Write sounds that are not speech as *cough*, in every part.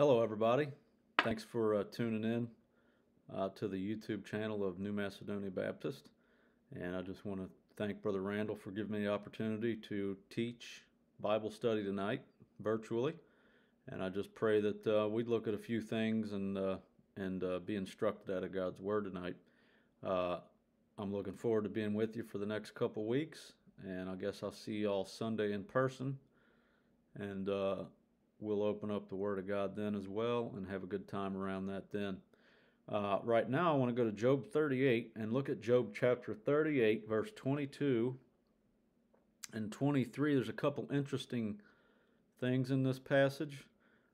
Hello, everybody. Thanks for uh, tuning in uh, to the YouTube channel of New Macedonia Baptist. And I just want to thank Brother Randall for giving me the opportunity to teach Bible study tonight virtually. And I just pray that uh, we'd look at a few things and uh, and uh, be instructed out of God's Word tonight. Uh, I'm looking forward to being with you for the next couple weeks, and I guess I'll see you all Sunday in person. And we'll open up the Word of God then as well and have a good time around that then. Uh, right now, I want to go to Job 38 and look at Job chapter 38, verse 22 and 23. There's a couple interesting things in this passage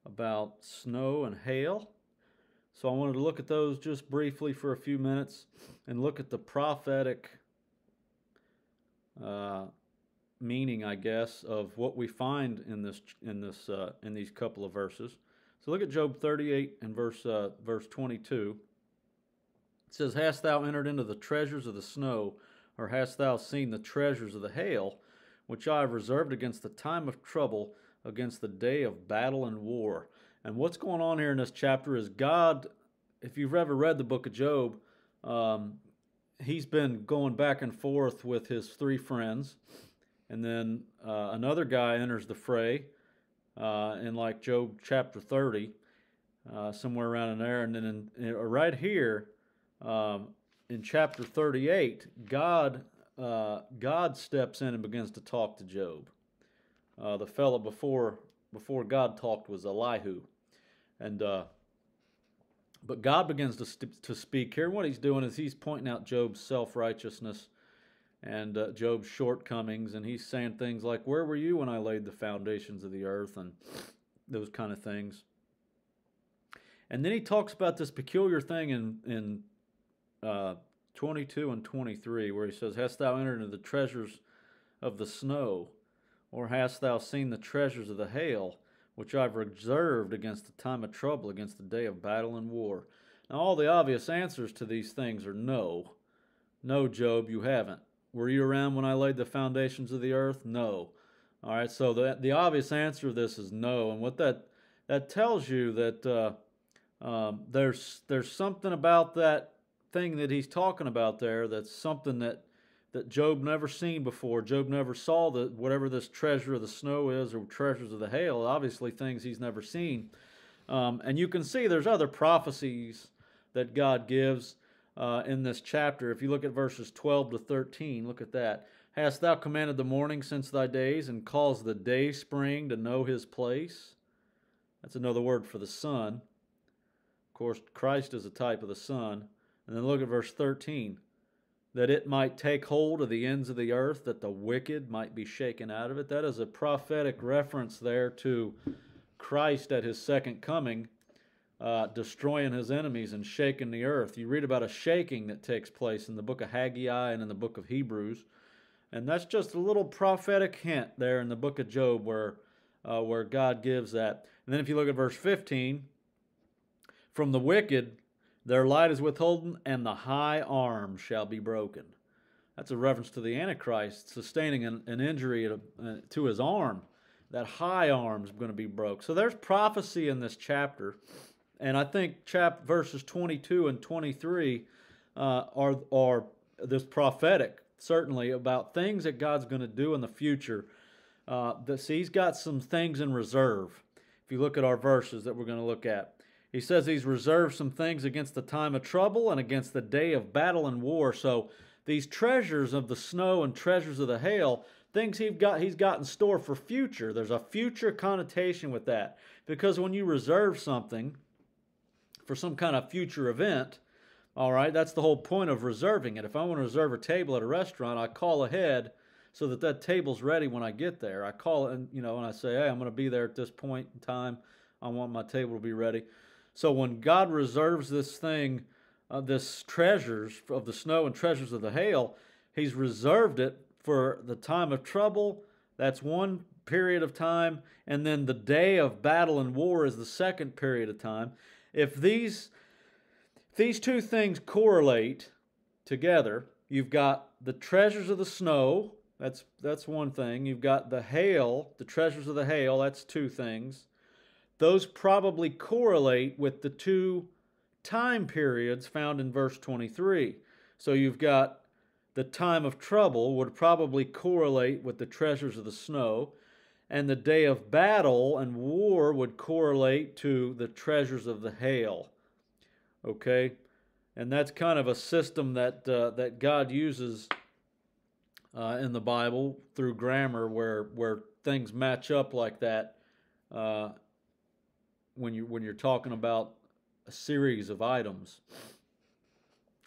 about snow and hail. So I wanted to look at those just briefly for a few minutes and look at the prophetic uh, meaning, I guess, of what we find in this in this uh, in these couple of verses. So look at Job 38 and verse uh, verse 22. It says, "Hast thou entered into the treasures of the snow, or hast thou seen the treasures of the hail, which I have reserved against the time of trouble, against the day of battle and war?" And what's going on here in this chapter is God. If you've ever read the book of Job, um, he's been going back and forth with his three friends and then uh, another guy enters the fray uh, in like Job chapter 30, uh, somewhere around in there. And then in, in, right here um, in chapter 38, God, uh, God steps in and begins to talk to Job. Uh, the fellow before, before God talked was Elihu. And uh, but God begins to, to speak here. What he's doing is he's pointing out Job's self righteousness and uh, Job's shortcomings, and he's saying things like, "Where were you when I laid the foundations of the earth?" and those kind of things. And then he talks about this peculiar thing in in uh, 22 and 23, where he says, "Hast thou entered into the treasures of the snow, or hast thou seen the treasures of the hail, which I've reserved against the time of trouble, against the day of battle and war?" Now, all the obvious answers to these things are no. No, Job, you haven't. Were you around when I laid the foundations of the earth? No. All right, so the, the obvious answer to this is no. And what that, that tells you that uh, um, there's, there's something about that thing that he's talking about there that's something that, that Job never seen before. Job never saw the, whatever this treasure of the snow is or treasures of the hail, obviously things he's never seen. Um, and you can see there's other prophecies that God gives uh, in this chapter. If you look at verses 12 to 13, look at that. Hast thou commanded the morning since thy days, and caused the day spring to know his place? That's another word for the sun. Of course, Christ is a type of the sun. And then look at verse 13 that it might take hold of the ends of the earth, that the wicked might be shaken out of it. That is a prophetic reference there to Christ at his second coming uh, destroying his enemies and shaking the earth. You read about a shaking that takes place in the book of Haggai and in the book of Hebrews. And that's just a little prophetic hint there in the book of Job where, uh, where God gives that. And then if you look at verse 15, from the wicked their light is withholden, and the high arm shall be broken. That's a reference to the Antichrist sustaining an, an injury to, uh, to his arm. That high arm is going to be broke. So there's prophecy in this chapter and I think chap verses 22 and 23 uh, are are this prophetic certainly about things that God's going to do in the future. Uh, that He's got some things in reserve. If you look at our verses that we're going to look at, He says He's reserved some things against the time of trouble and against the day of battle and war. So these treasures of the snow and treasures of the hail, things He's got He's got in store for future. There's a future connotation with that because when you reserve something for some kind of future event, all right, that's the whole point of reserving it. If I want to reserve a table at a restaurant, I call ahead so that that table's ready when I get there. I call and you know, and I say, hey, I'm going to be there at this point in time. I want my table to be ready. So when God reserves this thing, uh, this treasures of the snow and treasures of the hail, He's reserved it for the time of trouble. That's one period of time, and then the day of battle and war is the second period of time if these these two things correlate together, you've got the treasures of the snow, that's that's one thing. You've got the hail, the treasures of the hail, that's two things. those probably correlate with the two time periods found in verse 23. So you've got the time of trouble would probably correlate with the treasures of the snow, and the day of battle and war would correlate to the treasures of the hail. Okay? And that's kind of a system that, uh, that God uses uh, in the Bible through grammar where, where things match up like that uh, when, you, when you're talking about a series of items.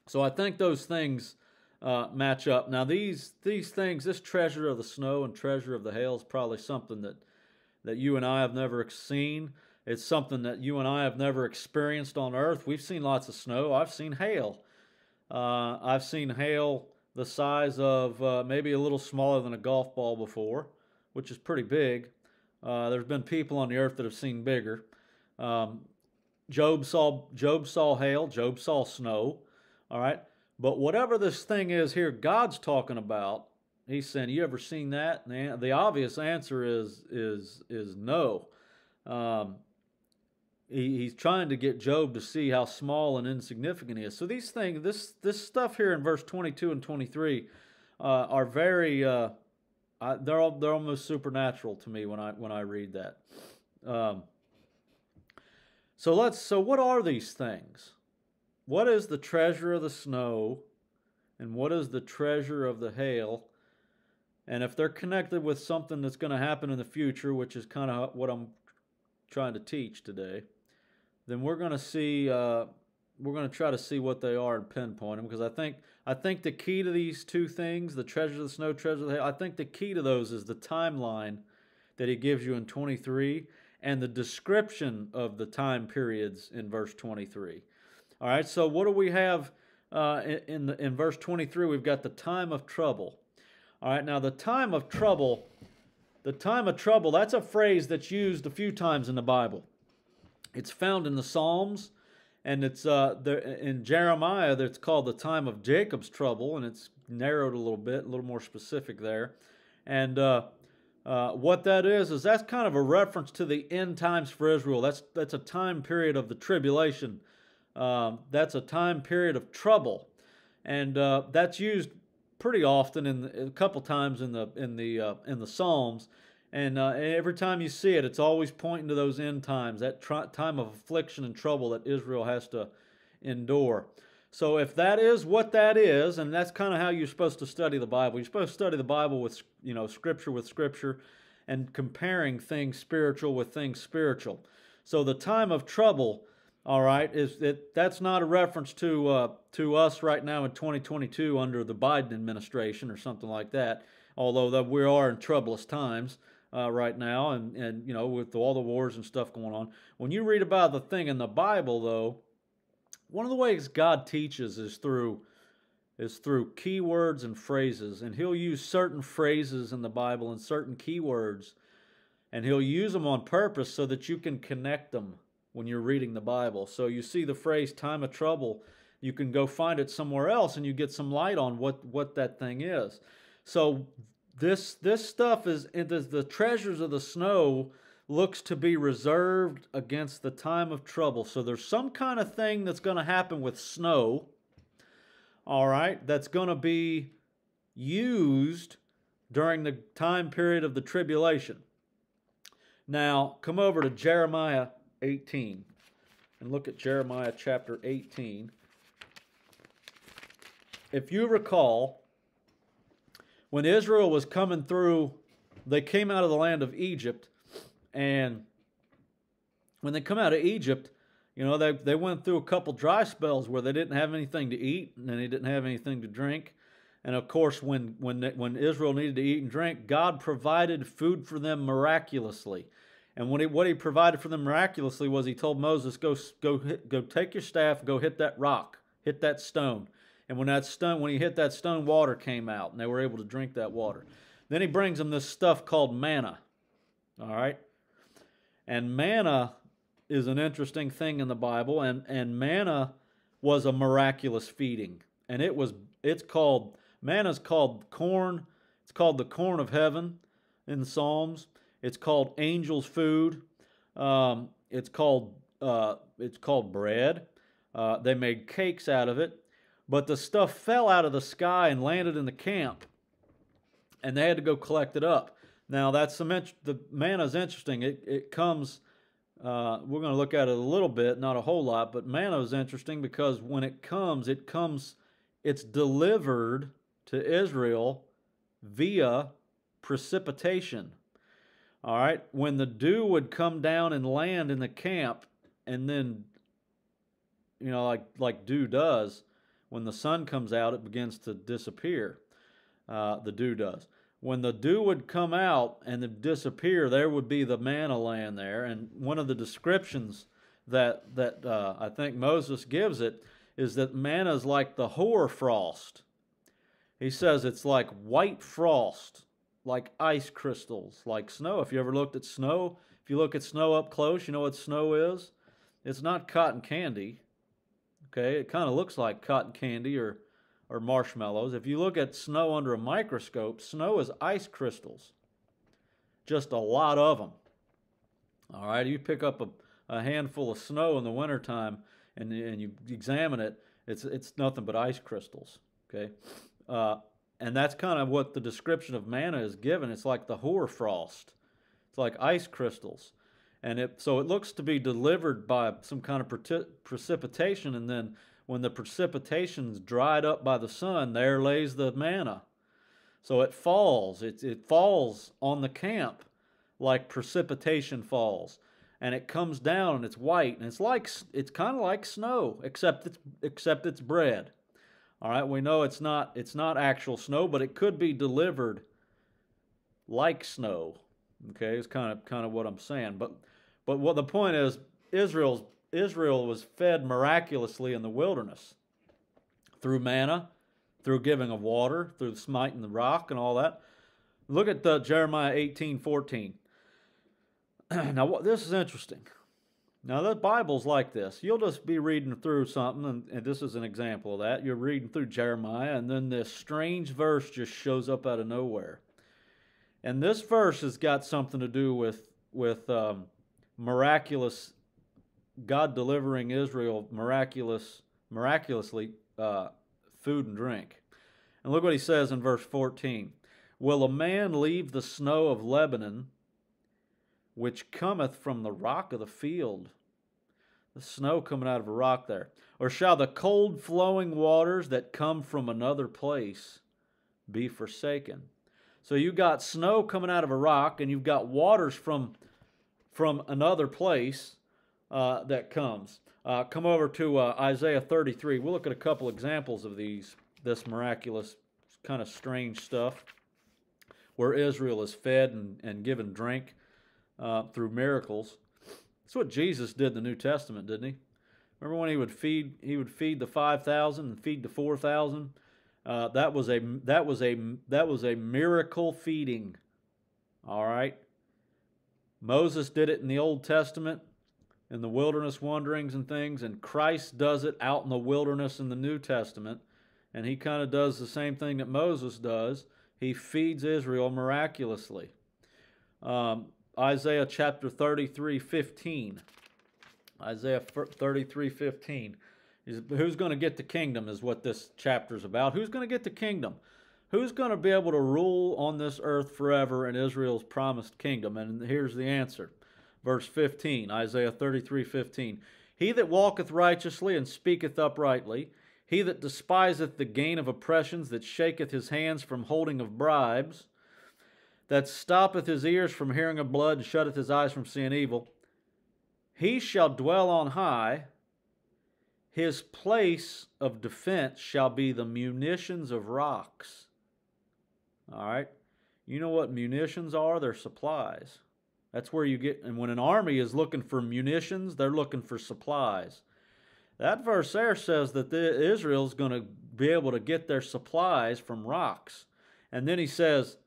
So I think those things uh, match up. Now these these things, this treasure of the snow and treasure of the hail is probably something that that you and I have never seen. It's something that you and I have never experienced on Earth. We've seen lots of snow. I've seen hail. Uh, I've seen hail the size of uh, maybe a little smaller than a golf ball before, which is pretty big. Uh, there's been people on the earth that have seen bigger. Um, Job saw Job saw hail. Job saw snow. All right. But whatever this thing is here, God's talking about. He's saying, "You ever seen that?" And the, obvious answer is is is no. Um, he, he's trying to get Job to see how small and insignificant he is. So these things, this this stuff here in verse 22 and 23, uh, are very uh, I, they're all, they're almost supernatural to me when I when I read that. Um, so let's so what are these things? What is the treasure of the snow and what is the treasure of the hail? And if they're connected with something that's going to happen in the future, which is kind of what I'm trying to teach today, then we're going to see uh, we're going to try to see what they are and pinpoint them because I think I think the key to these two things, the treasure of the snow, treasure of the hail, I think the key to those is the timeline that he gives you in 23 and the description of the time periods in verse 23. All right, so what do we have uh, in, the, in verse 23? We've got the time of trouble. All right, now the time of trouble, the time of trouble, that's a phrase that's used a few times in the Bible. It's found in the Psalms, and it's uh, there, in Jeremiah, it's called the time of Jacob's trouble, and it's narrowed a little bit, a little more specific there. And uh, uh, what that is is that's kind of a reference to the end times for Israel. That's that's a time period of the tribulation um, that's a time period of trouble, and uh, that's used pretty often in the, a couple times in the in the uh, in the Psalms. And uh, every time you see it, it's always pointing to those end times, that time of affliction and trouble that Israel has to endure. So, if that is what that is, and that's kind of how you're supposed to study the Bible, you're supposed to study the Bible with, you know, Scripture with Scripture, and comparing things spiritual with things spiritual. So, the time of trouble all right, is that that's not a reference to uh, to us right now in 2022 under the Biden administration or something like that. Although that we are in troublous times uh, right now, and and you know with all the wars and stuff going on. When you read about the thing in the Bible, though, one of the ways God teaches is through is through keywords and phrases, and He'll use certain phrases in the Bible and certain keywords, and He'll use them on purpose so that you can connect them when you're reading the Bible. So you see the phrase time of trouble, you can go find it somewhere else and you get some light on what, what that thing is. So this this stuff is the, the treasures of the snow looks to be reserved against the time of trouble. So there's some kind of thing that's going to happen with snow. All right, that's going to be used during the time period of the tribulation. Now, come over to Jeremiah 18 and look at Jeremiah chapter 18. If you recall, when Israel was coming through, they came out of the land of Egypt, and when they come out of Egypt, you know, they, they went through a couple dry spells where they didn't have anything to eat and they didn't have anything to drink. And of course, when, when, when Israel needed to eat and drink, God provided food for them miraculously. And what he, what he provided for them miraculously was he told Moses, go, go, go take your staff, go hit that rock, hit that stone. And when that stone, when he hit that stone, water came out, and they were able to drink that water. Then he brings them this stuff called manna. All right? And manna is an interesting thing in the Bible, and, and manna was a miraculous feeding. And it was it's called manna is called corn. It's called the corn of heaven in Psalms. It's called Angel's Food. Um, it's called uh, it's called bread. Uh, they made cakes out of it, but the stuff fell out of the sky and landed in the camp, and they had to go collect it up. Now that's some int- the manna is interesting. It it comes. Uh, we're going to look at it a little bit, not a whole lot, but manna is interesting because when it comes, it comes, it's delivered to Israel via precipitation. All right, when the dew would come down and land in the camp, and then, you know, like like dew does, when the sun comes out, it begins to disappear. Uh, the dew does. When the dew would come out and disappear, there would be the manna land there. And one of the descriptions that that uh, I think Moses gives it is that manna is like the hoar frost. He says it's like white frost like ice crystals, like snow. If you ever looked at snow, if you look at snow up close, you know what snow is? It's not cotton candy. Okay, it kind of looks like cotton candy or or marshmallows. If you look at snow under a microscope, snow is ice crystals. Just a lot of them. All right, you pick up a, a handful of snow in the wintertime and, and you examine it, it's, it's nothing but ice crystals. Okay, uh, and that's kind of what the description of manna is given. It's like the hoarfrost. It's like ice crystals. And it, so it looks to be delivered by some kind of precipitation, and then when the precipitation's dried up by the sun, there lays the manna. So it falls. It, it falls on the camp like precipitation falls. And it comes down and it's white and it's like it's kind of like snow, except it's except it's bread. All right, we know it's not it's not actual snow, but it could be delivered like snow. Okay, it's kind of kind of what I'm saying. But but what the point is, Israel's Israel was fed miraculously in the wilderness through manna, through giving of water, through smiting the rock and all that. Look at the Jeremiah 18, 14. *clears throat* now, what, this is interesting. Now, the Bible's like this. You'll just be reading through something, and, and, this is an example of that. You're reading through Jeremiah, and then this strange verse just shows up out of nowhere. And this verse has got something to do with, with um, miraculous, God delivering Israel miraculous, miraculously uh, food and drink. And look what he says in verse 14 Will a man leave the snow of Lebanon? Which cometh from the rock of the field. The snow coming out of a rock there. Or shall the cold flowing waters that come from another place be forsaken? So you got snow coming out of a rock, and you've got waters from from another place uh, that comes. Uh, come over to uh, Isaiah 33. We'll look at a couple examples of these, this miraculous kind of strange stuff, where Israel is fed and, and given drink uh, through miracles. That's what Jesus did in the New Testament, didn't he? Remember when he would feed he would feed the five thousand and feed the four thousand? Uh, that was a that was a that was a miracle feeding. All right. Moses did it in the Old Testament, in the wilderness wanderings and things, and Christ does it out in the wilderness in the New Testament, and he kind of does the same thing that Moses does. He feeds Israel miraculously. Um, Isaiah chapter 33 15. Isaiah 33 15. Who's going to get the kingdom is what this chapter is about. Who's going to get the kingdom? Who's going to be able to rule on this earth forever in Israel's promised kingdom? And here's the answer. Verse 15, Isaiah 33 15. He that walketh righteously and speaketh uprightly, he that despiseth the gain of oppressions, that shaketh his hands from holding of bribes, that stoppeth his ears from hearing of blood and shutteth his eyes from seeing evil, he shall dwell on high. His place of defense shall be the munitions of rocks. All right? You know what munitions are? They're supplies. That's where you get, and when an army is looking for munitions, they're looking for supplies. That verse there says that the, Israel's going to be able to get their supplies from rocks. And then he says,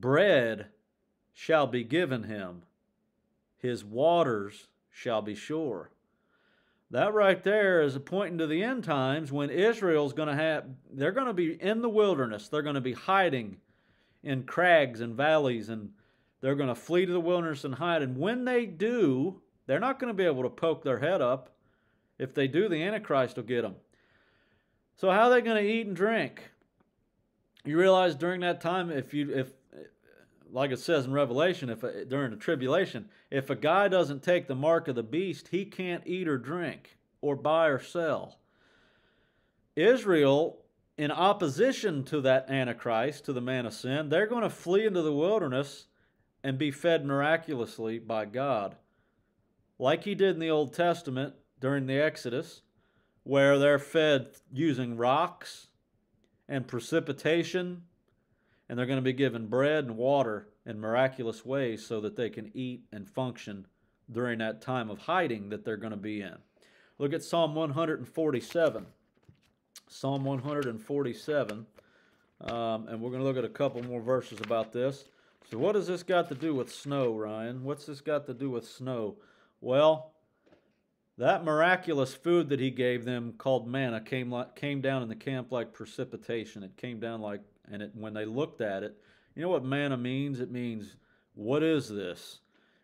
bread shall be given him, his waters shall be sure. That right there is a pointing to the end times when Israel's going to have, they're going to be in the wilderness. They're going to be hiding in crags and valleys, and they're going to flee to the wilderness and hide. And when they do, They're not going to be able to poke their head up. If they do, the Antichrist will get them. So how are they going to eat and drink? You realize during that time, if you if like it says in Revelation, if a, during the tribulation, if a guy doesn't take the mark of the beast, he can't eat or drink or buy or sell. Israel, in opposition to that Antichrist, to the man of sin, they're going to flee into the wilderness and be fed miraculously by God. Like he did in the Old Testament during the Exodus, where they're fed using rocks and precipitation, and they're going to be given bread and water in miraculous ways so that they can eat and function during that time of hiding that they're going to be in. Look at Psalm 147. Psalm 147. Um, and we're going to look at a couple more verses about this. So, what has this got to do with snow, Ryan? What's this got to do with snow? Well, that miraculous food that he gave them, called manna, came like, came down in the camp like precipitation. It came down like, and it, when they looked at it, you know what manna means? It means, what is this?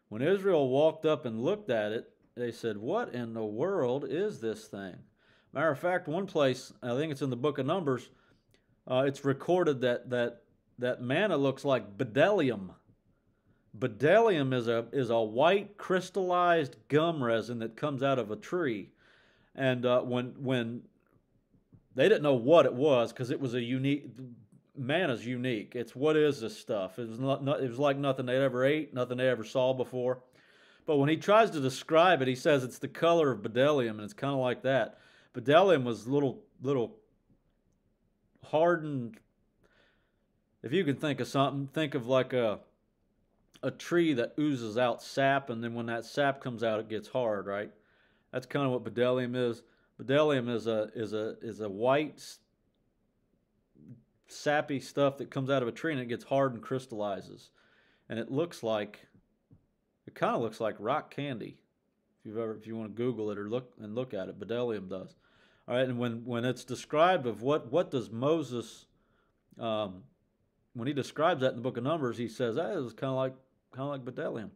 When Israel walked up and looked at it, they said, What in the world is this thing? Matter of fact, one place, I think it's in the book of Numbers, uh, it's recorded that, that, that manna looks like bdellium. Bdellium is a, is a white crystallized gum resin that comes out of a tree. And uh, when, when they didn't know what it was because it was a unique, manna's unique. It's what is this stuff? It was, not, not, it was like nothing they ever ate, nothing they ever saw before. But when he tries to describe it, he says it's the color of bdellium, and it's kind of like that. Bdellium was little little hardened. If you can think of something, think of like a a tree that oozes out sap, and then when that sap comes out, it gets hard, right? That's kind of what bdellium is. Bdellium is a is a is a white sappy stuff that comes out of a tree and it gets hard and crystallizes. And it looks like it kind of looks like rock candy. If you've ever if you want to Google it or look and look at it, bdellium does. All right, and when when it's described of what what does Moses um, when he describes that in the book of Numbers, he says that is kind of like kind of like bdellium.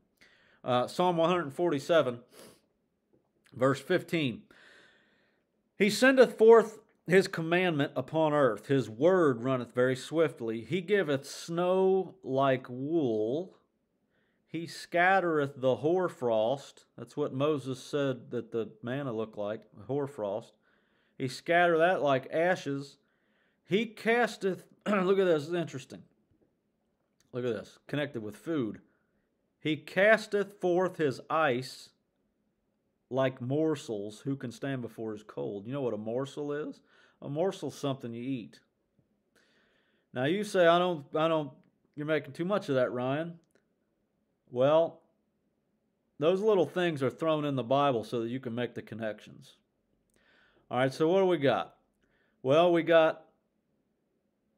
Uh, Psalm 147, verse 15. He sendeth forth his commandment upon earth, his word runneth very swiftly. He giveth snow like wool. He scattereth the hoarfrost. That's what Moses said that the manna looked like, hoarfrost. He scattereth that like ashes. He casteth, *clears throat* look at this, it's interesting. Look at this, connected with food. He casteth forth his ice like morsels. Who can stand before his cold? You know what a morsel is? A morsel's something you eat. Now you say I don't I don't you're making too much of that, Ryan. Well, those little things are thrown in the Bible so that you can make the connections. All right, so what do we got? Well, we got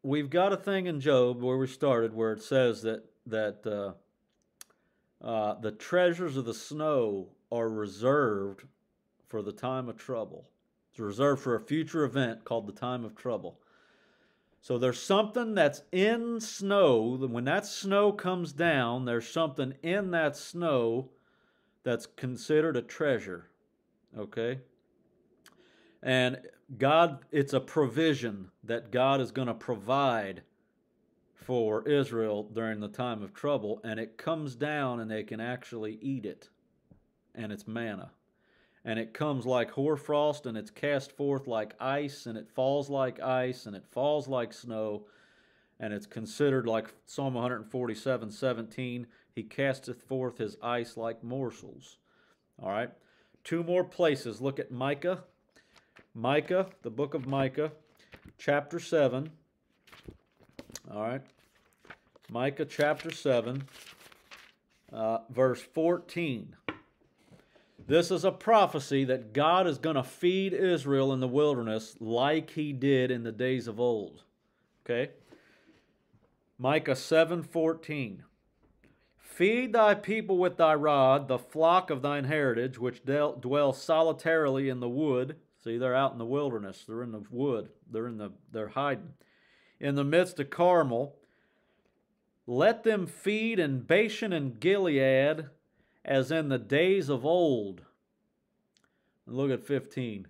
we've got a thing in Job where we started where it says that that uh, uh, the treasures of the snow are reserved for the time of trouble. It's reserved for a future event called the time of trouble. So there's something that's in snow. When that snow comes down, there's something in that snow that's considered a treasure. Okay? And God, it's a provision that God is going to provide for Israel during the time of trouble. And it comes down and they can actually eat it. And it's manna and it comes like hoarfrost, and it's cast forth like ice, and it falls like ice, and it falls like snow, and it's considered like Psalm 147 17. He casteth forth his ice like morsels. All right. Two more places. Look at Micah. Micah, the book of Micah, chapter 7. All right. Micah chapter 7, uh, verse 14. This is a prophecy that God is going to feed Israel in the wilderness like he did in the days of old. Okay? Micah 7:14 Feed thy people with thy rod, the flock of thine heritage, which dwell solitarily in the wood. See, they're out in the wilderness. They're in the wood. They're in the they're hiding. In the midst of Carmel. Let them feed in Bashan and Gilead as in the days of old. Look at 15.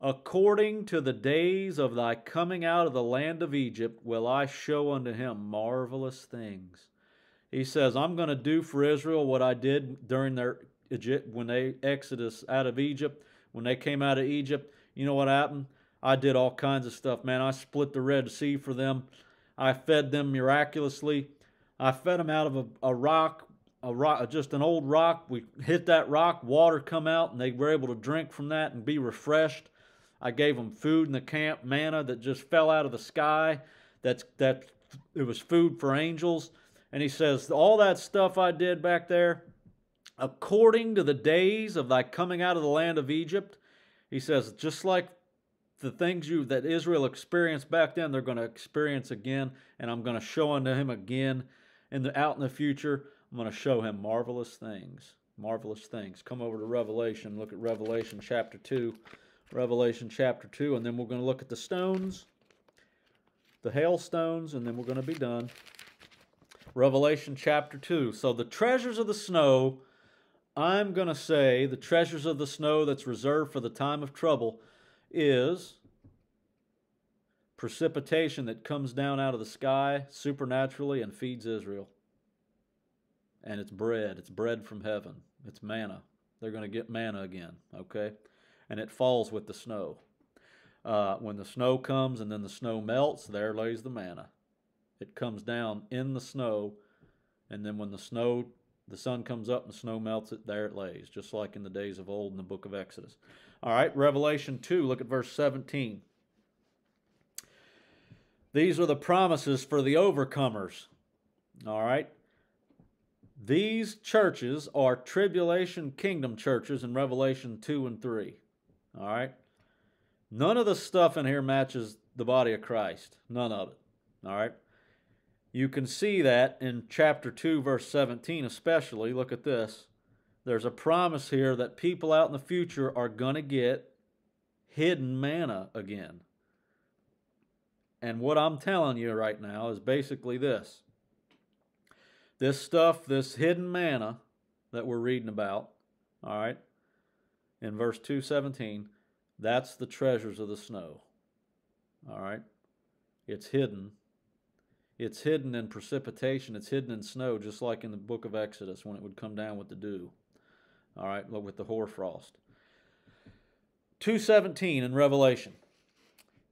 According to the days of thy coming out of the land of Egypt, will I show unto him marvelous things. He says, I'm going to do for Israel what I did during their Egypt when they exodus out of Egypt. When they came out of Egypt, you know what happened? I did all kinds of stuff, man. I split the Red Sea for them. I fed them miraculously. I fed them out of a, a rock, a rock, just an old rock. We hit that rock, water come out, and they were able to drink from that and be refreshed. I gave them food in the camp, manna that just fell out of the sky. That's that it was food for angels. And he says, All that stuff I did back there, according to the days of thy coming out of the land of Egypt, he says, just like the things you that Israel experienced back then, they're going to experience again, and I'm going to show unto him again in the out in the future. I'm going to show him marvelous things. Marvelous things. Come over to Revelation. Look at Revelation chapter 2. Revelation chapter 2, and then we're going to look at the stones, the hailstones, and then we're going to be done. Revelation chapter 2. So the treasures of the snow, I'm going to say the treasures of the snow that's reserved for the time of trouble is precipitation that comes down out of the sky supernaturally and feeds Israel. And it's bread. It's bread from heaven. It's manna. They're going to get manna again, okay? and it falls with the snow. Uh, when the snow comes and then the snow melts, there lays the manna. It comes down in the snow, and then when the snow, the sun comes up and the snow melts it, there it lays, just like in the days of old in the book of Exodus. All right, Revelation 2, look at verse 17. These are the promises for the overcomers. All right. These churches are tribulation kingdom churches in Revelation 2 and 3. All right? None of the stuff in here matches the body of Christ. None of it. All right? You can see that in chapter 2, verse 17, especially. Look at this. There's a promise here that people out in the future are going to get hidden manna again. And what I'm telling you right now is basically this this stuff, this hidden manna that we're reading about, all right, in verse 217, that's the treasures of the snow. All right? It's hidden. It's hidden in precipitation. It's hidden in snow, just like in the book of Exodus when it would come down with the dew. All right, with the hoarfrost. 217 in Revelation.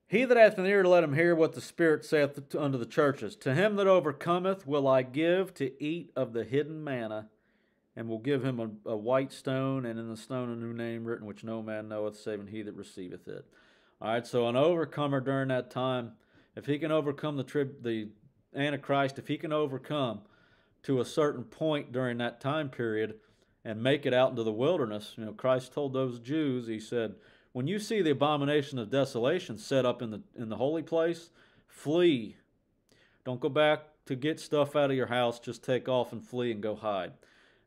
He that hath an ear let him hear what the Spirit saith unto the churches. To him that overcometh will I give to eat of the hidden manna and will give him a, a, white stone, and in the stone a new name written, which no man knoweth, saving he that receiveth it. All right, so an overcomer during that time, if he can overcome the trib, the Antichrist, if he can overcome to a certain point during that time period and make it out into the wilderness, you know, Christ told those Jews, he said, when you see the abomination of desolation set up in the in the holy place, flee. Don't go back to get stuff out of your house. Just take off and flee and go hide.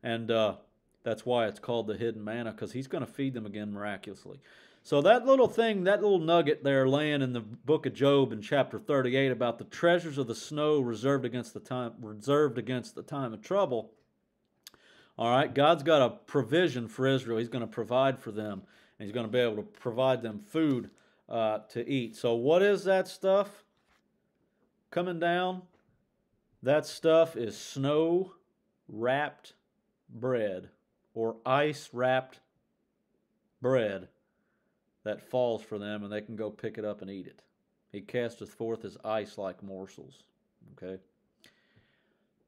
And uh, that's why it's called the hidden manna, because he's going to feed them again miraculously. So that little thing, that little nugget there laying in the book of Job in chapter 38 about the treasures of the snow reserved against the time reserved against the time of trouble. All right, God's got a provision for Israel. He's going to provide for them, and He's going to be able to provide them food uh, to eat. So, what is that stuff coming down? That stuff is snow wrapped bread or ice wrapped bread that falls for them and they can go pick it up and eat it. He casteth forth his ice like morsels. Okay?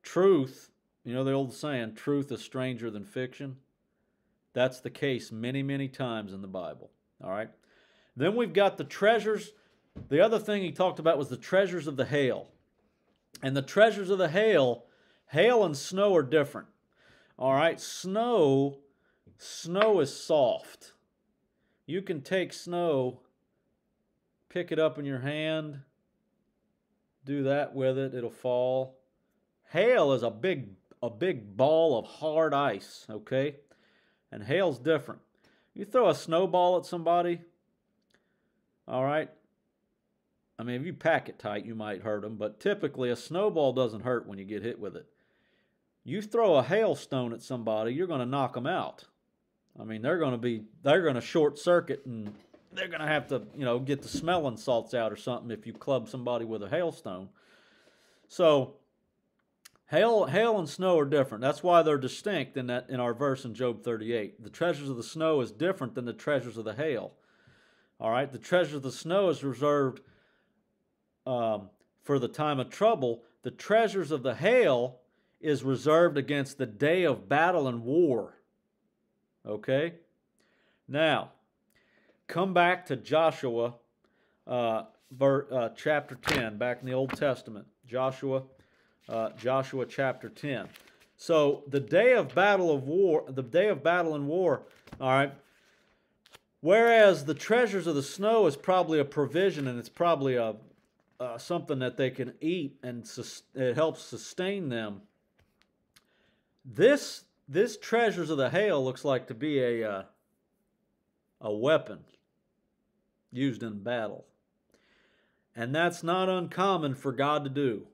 Truth, you know the old saying, truth is stranger than fiction? That's the case many, many times in the Bible. All right? Then we've got the treasures. The other thing he talked about was the treasures of the hail. And the treasures of the hail, hail and snow are different. All right, snow, snow is soft. You can take snow, pick it up in your hand, do that with it, it'll fall. Hail is a big a big ball of hard ice, okay? And hail's different. You throw a snowball at somebody, all right? I mean, if you pack it tight, you might hurt them, but typically a snowball doesn't hurt when you get hit with it You throw a hailstone at somebody, you're going to knock them out. I mean, they're going to be they're going to short circuit and they're going to have to, you know, get the smelling salts out or something if you club somebody with a hailstone. So, hail, hail and snow are different. That's why they're distinct in that in our verse in Job 38. The treasures of the snow is different than the treasures of the hail. All right, the treasures of the snow is reserved um, for the time of trouble. The treasures of the hail is reserved against the day of battle and war. Okay, now come back to Joshua, uh, ver, uh, chapter 10, back in the Old Testament. Joshua, uh, Joshua chapter 10. So the day of battle of war, the day of battle and war, all right. Whereas the treasures of the snow is probably a provision and it's probably a uh, something that they can eat and sus- it helps sustain them. This this treasures of the hail looks like to be a uh, a weapon used in battle. And that's not uncommon for God to do.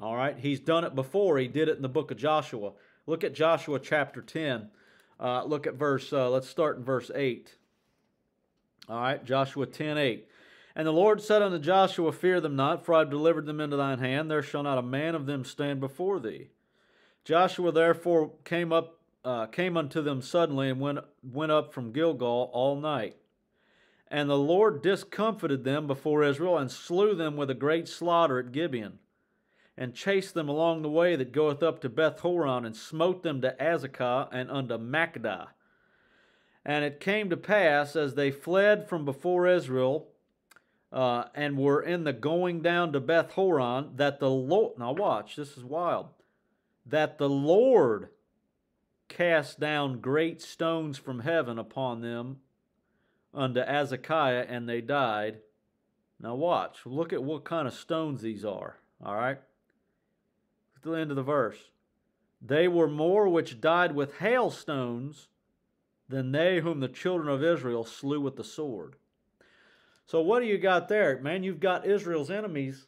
All right, He's done it before. He did it in the book of Joshua. Look at Joshua chapter 10. Uh, look at verse, uh, let's start in verse 8. All right, Joshua 10 8. And the Lord said unto Joshua, Fear them not, for I have delivered them into thine hand. There shall not a man of them stand before thee. Joshua therefore came up, uh, came unto them suddenly, and went went up from Gilgal all night. And the Lord discomfited them before Israel, and slew them with a great slaughter at Gibeon, and chased them along the way that goeth up to Beth Horon, and smote them to Azekah and unto Makkedah. And it came to pass, as they fled from before Israel, uh, and were in the going down to Beth Horon, that the Lord, now watch, this is wild, that the Lord cast down great stones from heaven upon them unto Azekiah, and they died. Now watch. Look at what kind of stones these are. All right. The end of the verse. They were more which died with hailstones than they whom the children of Israel slew with the sword. So what do you got there? Man, you've got Israel's enemies.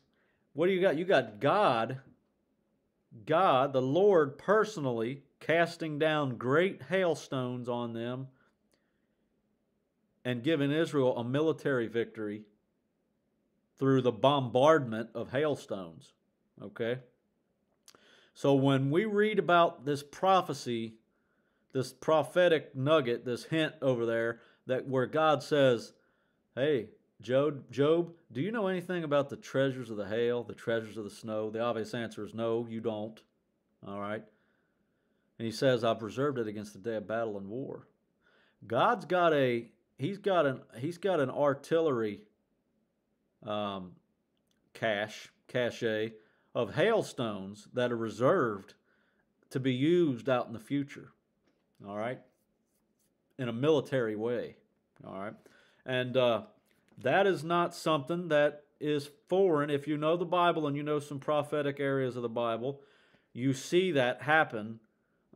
What do you got? You got God, God, the Lord personally casting down great hailstones on them and given Israel a military victory through the bombardment of hailstones. Okay? So when we read about this prophecy, this prophetic nugget, this hint over there, that where God says, Hey, Job, Job, do you know anything about the treasures of the hail, the treasures of the snow? The obvious answer is no, you don't. All right. And he says, I've reserved it against the day of battle and war. God's got a he's got an he's got an artillery um, cache cache of hailstones that are reserved to be used out in the future. All right, in a military way. All right, and uh, that is not something that is foreign. If you know the Bible and you know some prophetic areas of the Bible, you see that happen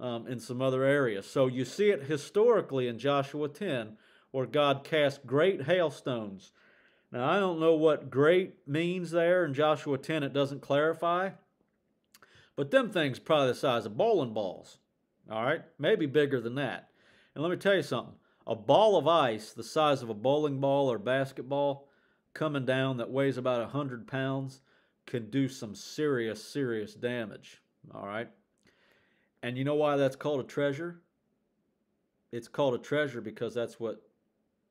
um, in some other areas. So you see it historically in Joshua 10 where God cast great hailstones. Now, I don't know what great means there and Joshua 10, it doesn't clarify. But them things probably the size of bowling balls. All right? Maybe bigger than that. And let me tell you something a ball of ice the size of a bowling ball or basketball coming down that weighs about 100 pounds can do some serious, serious damage. All right? And you know why that's called a treasure? It's called a treasure because that's what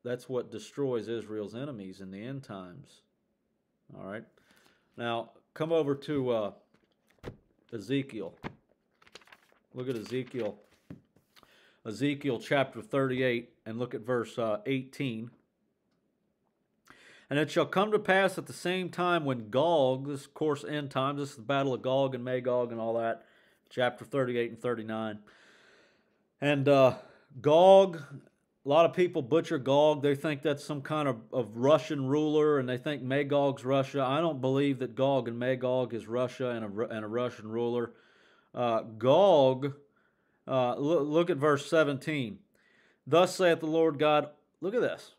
that's what destroys Israel's enemies in the end times. All right. Now, come over to uh, Ezekiel. Look at Ezekiel. Ezekiel chapter 38, and look at verse uh, 18. And it shall come to pass at the same time when Gog, this course end times, this is the battle of Gog and Magog and all that, chapter 38 and 39. And uh, Gog a lot of people butcher Gog. They think that's some kind of, of Russian ruler, and they think Magog's Russia. I don't believe that Gog and Magog is Russia and a, and a Russian ruler. Uh, Gog, uh, look, look at verse 17. Thus saith the Lord God, look at this.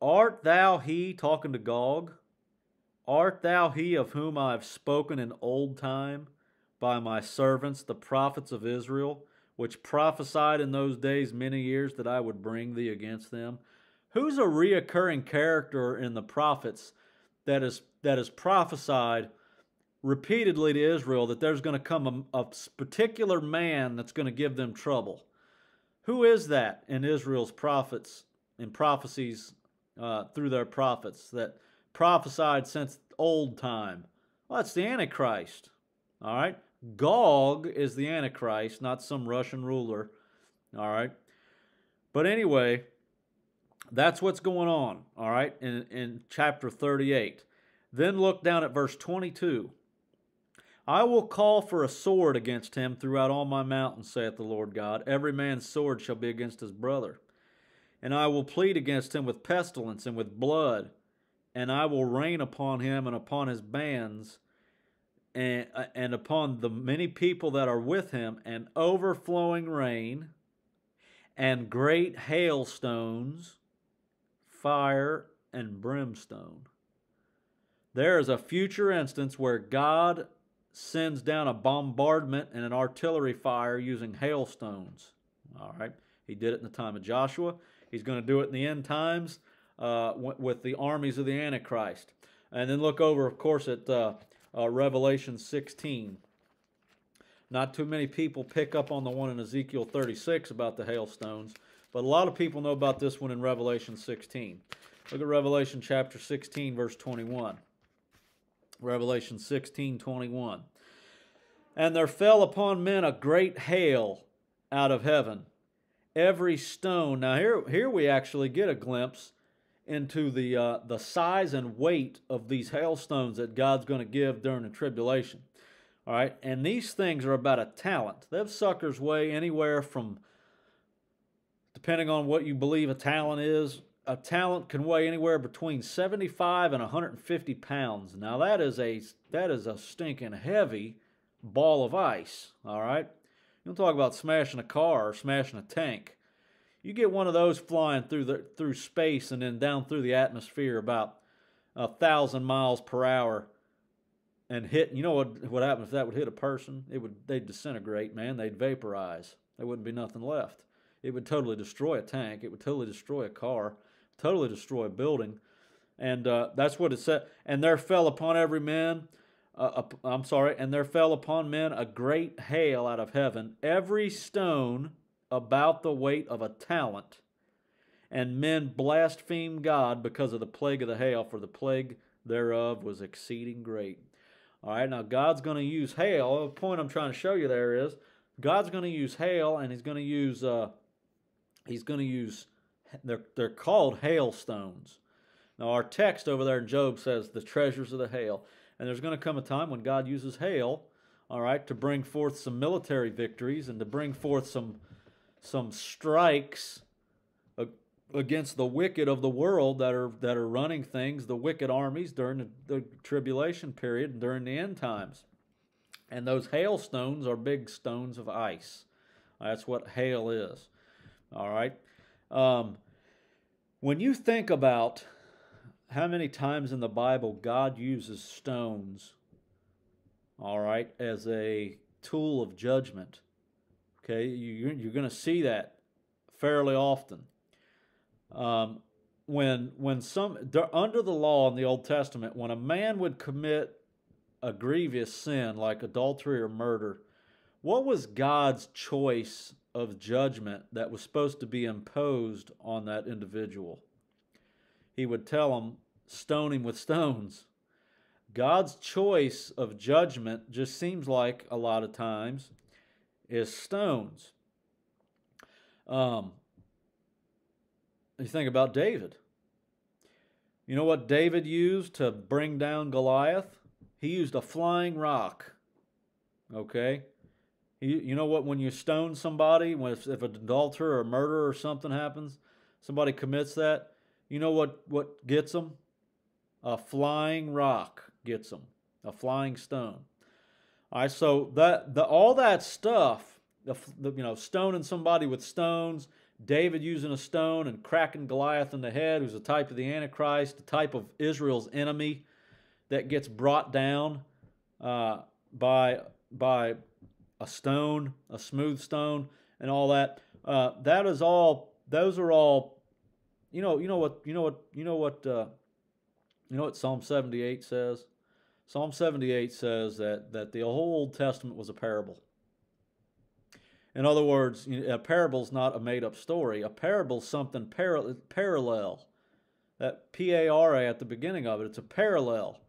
Art thou he, talking to Gog? Art thou he of whom I have spoken in old time? by my servants, the prophets of Israel, which prophesied in those days many years that I would bring thee against them. Who's a reoccurring character in the prophets that is that is prophesied repeatedly to Israel that there's going to come a, a particular man that's going to give them trouble? Who is that in Israel's prophets and prophecies uh, through their prophets that prophesied since old time? Well, that's the Antichrist. All right. Gog is the Antichrist, not some Russian ruler. All right. But anyway, that's what's going on. All right. In, in chapter 38. Then look down at verse 22. I will call for a sword against him throughout all my mountains, saith the Lord God. Every man's sword shall be against his brother. And I will plead against him with pestilence and with blood, and I will rain upon him and upon his bands and, uh, and upon the many people that are with him an overflowing rain and great hailstones, fire, and brimstone. There is a future instance where God sends down a bombardment and an artillery fire using hailstones. All right. He did it in the time of Joshua. He's going to do it in the end times uh, with the armies of the Antichrist. And then look over, of course, at uh, uh, Revelation 16. Not too many people pick up on the one in Ezekiel 36 about the hailstones, but a lot of people know about this one in Revelation 16. Look at Revelation chapter 16, verse 21. Revelation 16, 21. And there fell upon men a great hail out of heaven, every stone. Now, here, here we actually get a glimpse into the, uh, the size and weight of these hailstones that God's going to give during the tribulation. All right, and these things are about a talent. Them suckers weigh anywhere from, depending on what you believe a talent is, a talent can weigh anywhere between 75 and 150 pounds. Now that is a that is a stinking heavy ball of ice. All right, you don't talk about smashing a car or smashing a tank. You get one of those flying through the through space and then down through the atmosphere about a thousand miles per hour and hit you know what what happens if that would hit a person? It would they'd disintegrate man. They'd vaporize. There wouldn't be nothing left. It would totally destroy a tank. It would totally destroy a car. Totally destroy a building. And uh, that's what it said. And there fell upon every man uh, i'm sorry and there fell upon men a great hail out of heaven. Every stone about the weight of a talent. And men blasphemed God because of the plague of the hail, for the plague thereof was exceeding great. All right, now God's going to use hail. The point I'm trying to show you there is God's going to use hail, and He's going to use uh, He's going to use they're they're called hailstones. Now our text over there in Job says the treasures of the hail, and there's going to come a time when God uses hail, all right, to bring forth some military victories and to bring forth some some strikes against the wicked of the world that are that are running things, the wicked armies during the, the tribulation period and during the end times. And those hailstones are big stones of ice. That's what hail is. All right. Um, when you think about how many times in the Bible God uses stones, all right, as a tool of judgment, Okay, you, you're going to see that fairly often. Um, when when some under the law in the Old Testament, when a man would commit a grievous sin like adultery or murder, what was God's choice of judgment that was supposed to be imposed on that individual? He would tell him, stone him with stones. God's choice of judgment just seems like a lot of times is stones. Um, you think about David. You know what David used to bring down Goliath? He used a flying rock. Okay? He, you know what? When you stone somebody, when if, if an adulterer or murder or something happens, somebody commits that, you know what, what gets them? A flying rock gets them, a flying stone. All right, so that the all that stuff, the, the, you know, stoning somebody with stones, David using a stone and cracking Goliath in the head, who's a type of the Antichrist, a type of Israel's enemy that gets brought down uh, by by a stone, a smooth stone, and all that. Uh, that is all. Those are all. You know. You know what. You know what. You know what. Uh, you know what Psalm seventy eight says. Psalm seventy eight says that that the whole Old Testament was a parable. In other words, a parable is not a made up story. A parable is something par- parallel. That P A R A at the beginning of it. It's a parallel.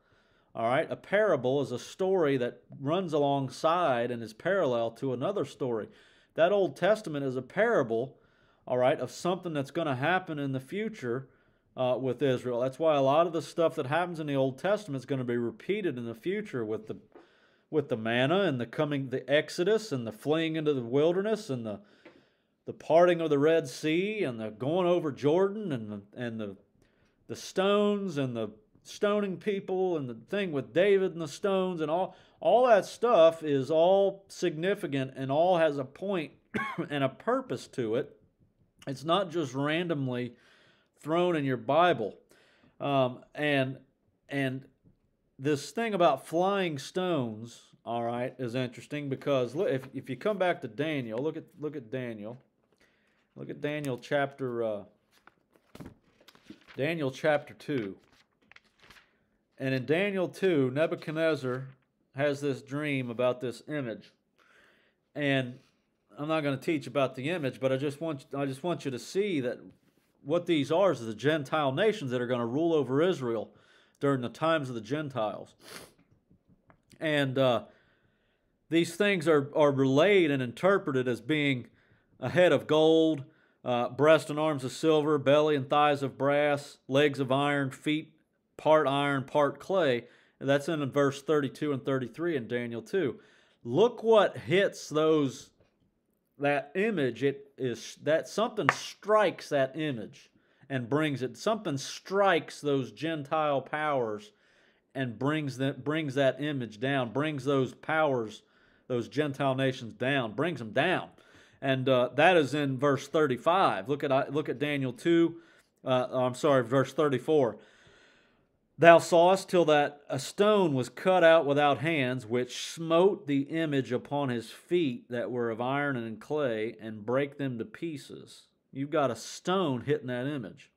All right, a parable is a story that runs alongside and is parallel to another story. That Old Testament is a parable, all right, of something that's going to happen in the future uh, with Israel. That's why a lot of the stuff that happens in the Old Testament is going to be repeated in the future with the with the manna and the coming, the Exodus and the fleeing into the wilderness and the the parting of the Red Sea and the going over Jordan and the and the the stones and the stoning people and the thing with David and the stones and all all that stuff is all significant and all has a point *coughs* and a purpose to it. It's not just randomly thrown in your Bible. Um, and and this thing about flying stones, all right, is interesting because look, if if you come back to Daniel, look at look at Daniel, look at Daniel chapter uh, Daniel chapter two. And in Daniel 2, Nebuchadnezzar has this dream about this image. And I'm not going to teach about the image, but I just want I just want you to see that what these are is the Gentile nations that are going to rule over Israel during the times of the Gentiles. And uh, these things are, are relayed and interpreted as being a head of gold, uh, breast and arms of silver, belly and thighs of brass, legs of iron, feet part iron, part clay. And that's in verse 32 and 33 in Daniel 2. Look what hits those that image. It is that something strikes that image and brings it. Something strikes those Gentile powers and brings that brings that image down, brings those powers, those Gentile nations down, brings them down. And uh, that is in verse 35. Look at look at Daniel 2. Uh, I'm sorry, verse 34. Thou sawest till that a stone was cut out without hands, which smote the image upon his feet that were of iron and clay, and brake them to pieces. You've got a stone hitting that image.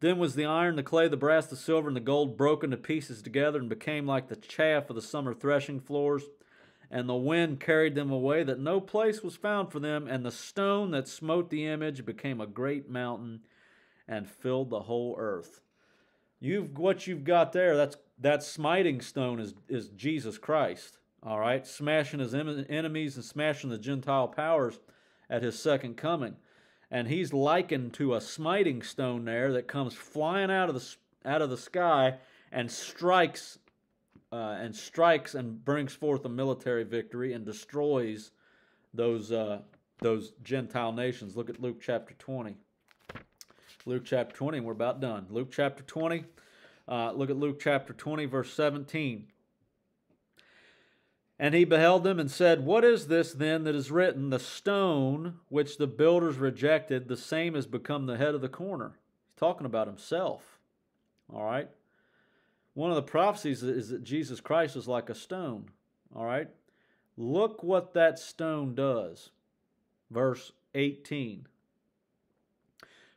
Then was the iron, the clay, the brass, the silver, and the gold broken to pieces together, and became like the chaff of the summer threshing floors. And the wind carried them away, that no place was found for them. And the stone that smote the image became a great mountain, and filled the whole earth. You've what you've got there. That's that smiting stone is is Jesus Christ. All right, smashing his enemies and smashing the Gentile powers at his second coming, and he's likened to a smiting stone there that comes flying out of the out of the sky and strikes uh, and strikes and brings forth a military victory and destroys those uh, those Gentile nations. Look at Luke chapter twenty. Luke chapter 20, and we're about done. Luke chapter 20. Uh, look at Luke chapter 20, verse 17. And he beheld them and said, What is this then that is written? The stone which the builders rejected, the same has become the head of the corner. He's talking about himself. All right? One of the prophecies is that Jesus Christ is like a stone. All right? Look what that stone does. Verse 18.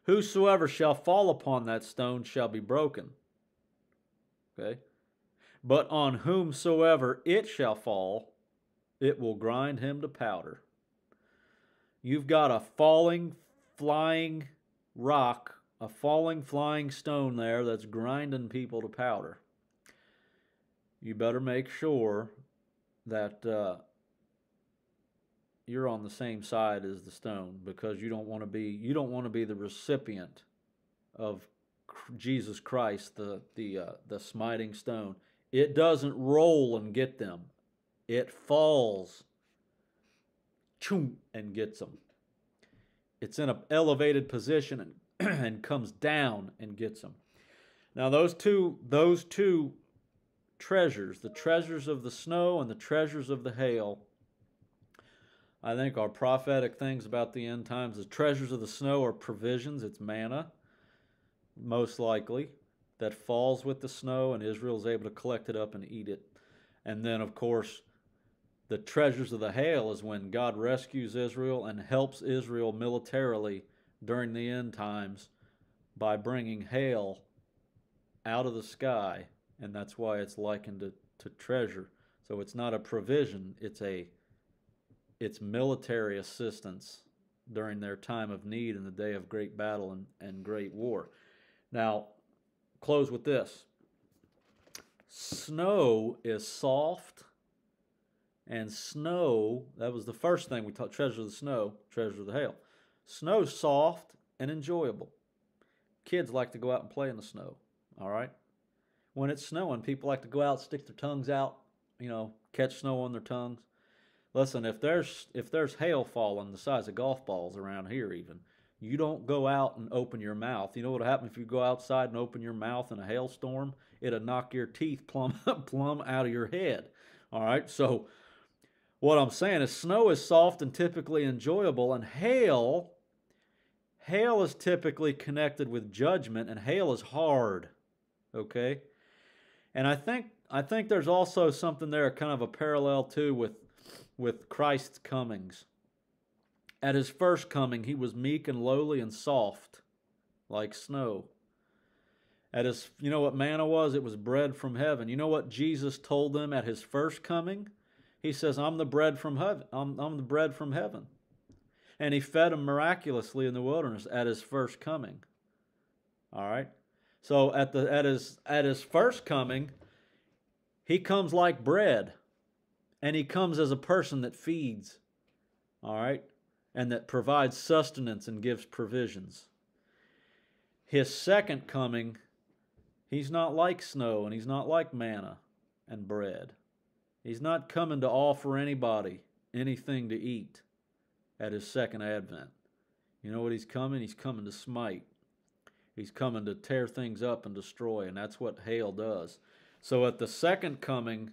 Whosoever shall fall upon that stone shall be broken. Okay? But on whomsoever it shall fall, it will grind him to powder. You've got a falling, flying rock, a falling, flying stone there that's grinding people to powder. You better make sure that uh, you're on the same side as the stone because you don't want to be you don't want to be the recipient of Jesus Christ the the uh, the smiting stone. It doesn't roll and get them. It falls choom, and gets them it's in an elevated position and *clears throat* and comes down and gets them now those two those two treasures the treasures of the snow and the treasures of the hail I think our prophetic things about the end times, the treasures of the snow are provisions, it's manna, most likely, that falls with the snow, and Israel is able to collect it up and eat it. And then, of course, the treasures of the hail is when God rescues Israel and helps Israel militarily during the end times by bringing hail out of the sky, and that's why it's likened to, to treasure. So it's not a provision, it's a it's military assistance during their time of need in the day of great battle and, and great war. Now, close with this. Snow is soft, and snow, that was the first thing we taught treasure of the snow, treasure of the hail. Snow's soft and enjoyable. Kids like to go out and play in the snow, all right? When it's snowing, people like to go out, stick their tongues out, you know, catch snow on their tongues. Listen, if there's if there's hail falling the size of golf balls around here even, you don't go out and open your mouth. You know what'll happen if you go outside and open your mouth in a hailstorm? It'll knock your teeth plumb *laughs* plumb out of your head. All right? So what I'm saying is snow is soft and typically enjoyable and hail hail is typically connected with judgment and hail is hard. Okay? And I think I think there's also something there kind of a parallel too with with Christ's comings. At his first coming, he was meek and lowly and soft, like snow. At his, you know what manna was? It was bread from heaven. You know what Jesus told them at his first coming? He says, "I'm the bread from heaven. I'm, I'm the bread from heaven," and he fed them miraculously in the wilderness at his first coming. All right. So at the at his at his first coming, he comes like bread and he comes as a person that feeds, all right, and that provides sustenance and gives provisions. His second coming, he's not like snow and he's not like manna and bread. He's not coming to offer anybody anything to eat at his second advent. You know what he's coming? He's coming to smite. He's coming to tear things up and destroy, and that's what hail does. So at the second coming,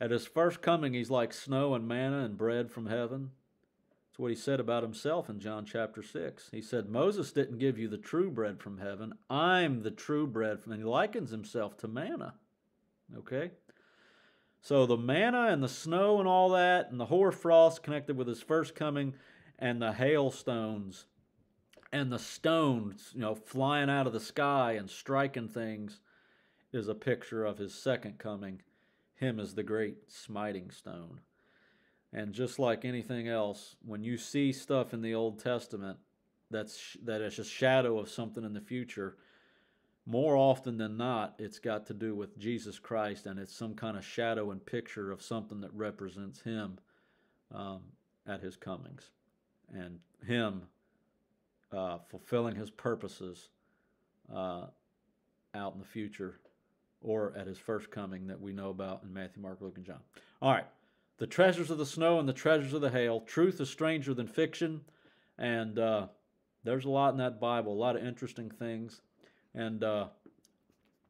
at his first coming, he's like snow and manna and bread from heaven. That's what he said about himself in John chapter 6. He said, Moses didn't give you the true bread from heaven. I'm the true bread from, and he likens himself to manna. Okay? So the manna and the snow and all that, and the hoarfrost connected with his first coming, and the hailstones, and the stones, you know, flying out of the sky and striking things, is a picture of his second coming him as the great smiting stone. And just like anything else, when you see stuff in the Old Testament that's that is a shadow of something in the future, more often than not, it's got to do with Jesus Christ, and it's some kind of shadow and picture of something that represents Him um, at His comings, and Him uh, fulfilling His purposes uh, out in the future or at his first coming that we know about in Matthew, Mark, Luke, and John. All right. The treasures of the snow and the treasures of the hail. Truth is stranger than fiction. And uh, there's a lot in that Bible, a lot of interesting things. And uh,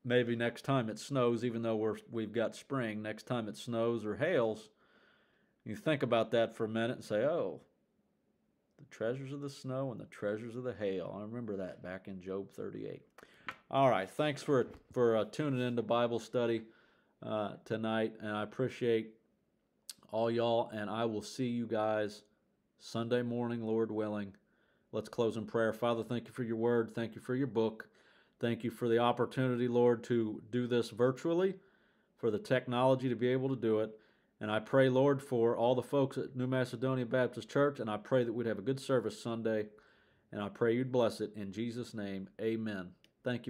maybe next time it snows, even though we're, we've got spring, next time it snows or hails, you think about that for a minute and say, oh, treasures of the snow and the treasures of the hail. I remember that back in Job 38. All right, thanks for for uh, tuning in to Bible study uh, tonight, and I appreciate all y'all. And I will see you guys Sunday morning, Lord willing. Let's close in prayer. Father, thank you for your word. Thank you for your book. Thank you for the opportunity, Lord, to do this virtually, for the technology to be able to do it. And I pray, Lord, for all the folks at New Macedonia Baptist Church, and I pray that we'd have a good service Sunday. And I pray you'd bless it in Jesus' name. Amen. Thank you.